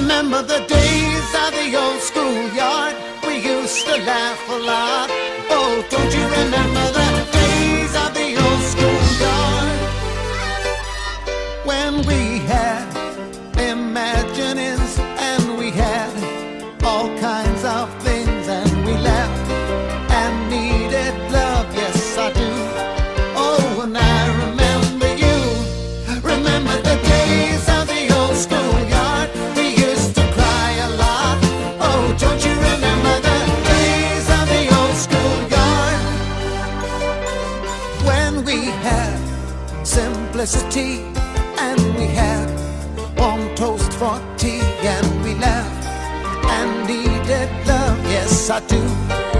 Remember the days of the old schoolyard? We used to laugh a lot. Oh, don't you remember the days of the old schoolyard? When we had imaginings and we had all kinds. we have simplicity and we have warm toast for tea and we love and needed love. Yes, I do.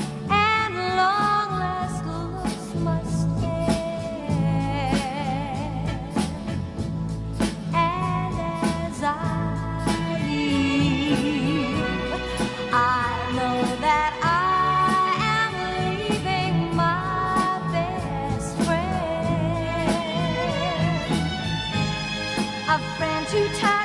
too tired.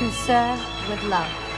To serve with love.